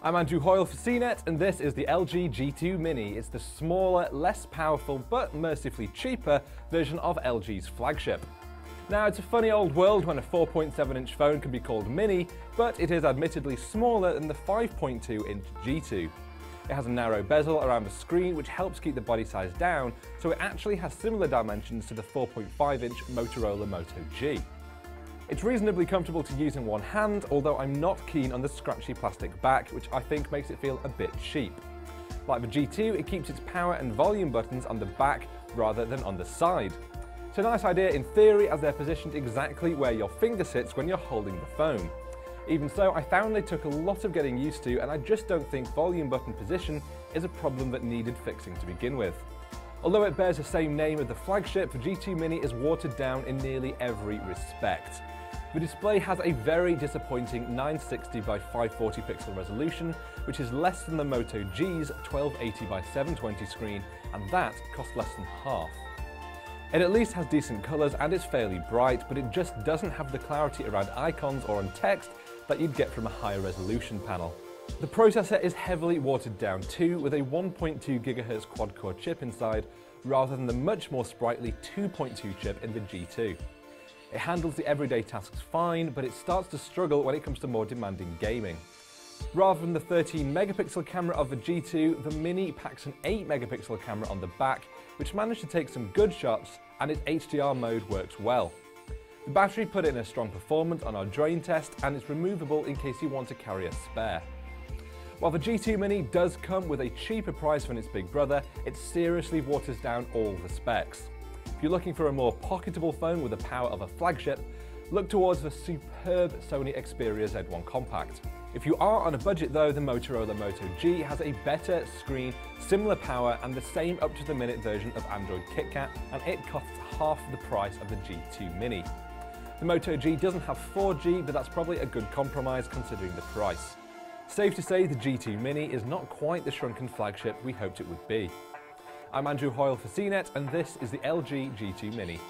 I'm Andrew Hoyle for CNET and this is the LG G2 Mini. It's the smaller, less powerful but mercifully cheaper version of LG's flagship. Now it's a funny old world when a 4.7 inch phone can be called mini, but it is admittedly smaller than the 5.2 inch G2. It has a narrow bezel around the screen which helps keep the body size down, so it actually has similar dimensions to the 4.5 inch Motorola Moto G. It's reasonably comfortable to use in one hand, although I'm not keen on the scratchy plastic back, which I think makes it feel a bit cheap. Like the G2, it keeps its power and volume buttons on the back rather than on the side. It's a nice idea in theory as they're positioned exactly where your finger sits when you're holding the phone. Even so, I found they took a lot of getting used to and I just don't think volume button position is a problem that needed fixing to begin with. Although it bears the same name as the flagship, the G2 Mini is watered down in nearly every respect. The display has a very disappointing 960 by 540 pixel resolution, which is less than the Moto G's 1280 by 720 screen, and that cost less than half. It at least has decent colours and it's fairly bright, but it just doesn't have the clarity around icons or on text that you'd get from a higher resolution panel. The processor is heavily watered down too, with a 1.2 GHz quad-core chip inside, rather than the much more sprightly 2.2 chip in the G2. It handles the everyday tasks fine, but it starts to struggle when it comes to more demanding gaming. Rather than the 13 megapixel camera of the G2, the Mini packs an 8 megapixel camera on the back, which managed to take some good shots and its HDR mode works well. The battery put in a strong performance on our drain test and it's removable in case you want to carry a spare. While the G2 Mini does come with a cheaper price than its big brother, it seriously waters down all the specs. If you're looking for a more pocketable phone with the power of a flagship, look towards the superb Sony Xperia Z1 Compact. If you are on a budget though, the Motorola Moto G has a better screen, similar power and the same up to the minute version of Android KitKat and it costs half the price of the G2 Mini. The Moto G doesn't have 4G but that's probably a good compromise considering the price. Safe to say the G2 Mini is not quite the shrunken flagship we hoped it would be. I'm Andrew Hoyle for CNET and this is the LG G2 Mini.